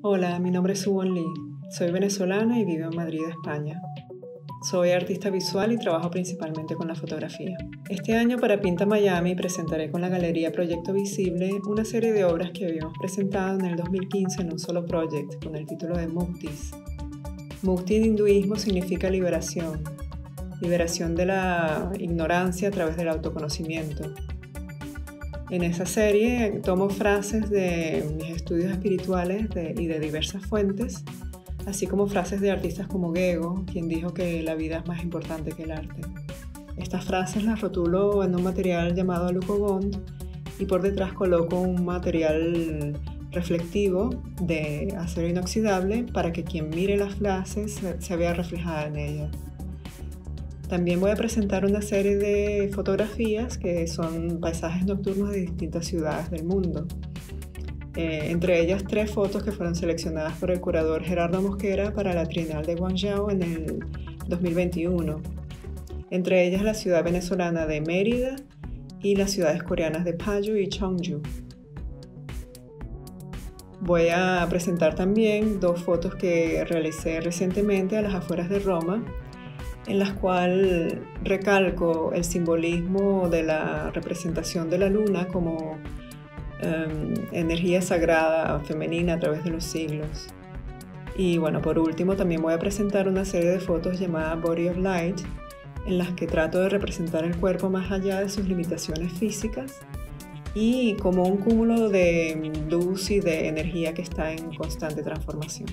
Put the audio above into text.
Hola, mi nombre es Suwon Lee. Soy venezolana y vivo en Madrid, España. Soy artista visual y trabajo principalmente con la fotografía. Este año para Pinta Miami presentaré con la Galería Proyecto Visible una serie de obras que habíamos presentado en el 2015 en un solo proyecto con el título de Muktis. Mukti en hinduismo significa liberación, liberación de la ignorancia a través del autoconocimiento. En esa serie tomo frases de mis estudios espirituales y de diversas fuentes, así como frases de artistas como Gego, quien dijo que la vida es más importante que el arte. Estas frases las rotulo en un material llamado Luco Bond y por detrás coloco un material reflectivo de acero inoxidable para que quien mire las frases se vea reflejada en ellas. También voy a presentar una serie de fotografías que son paisajes nocturnos de distintas ciudades del mundo. Eh, entre ellas tres fotos que fueron seleccionadas por el curador Gerardo Mosquera para la Trienal de Guangzhou en el 2021. Entre ellas la ciudad venezolana de Mérida y las ciudades coreanas de Paju y Cheongju. Voy a presentar también dos fotos que realicé recientemente a las afueras de Roma en las cuales recalco el simbolismo de la representación de la luna como em, energía sagrada femenina a través de los siglos. Y bueno, por último también voy a presentar una serie de fotos llamada Body of Light, en las que trato de representar el cuerpo más allá de sus limitaciones físicas y como un cúmulo de luz y de energía que está en constante transformación.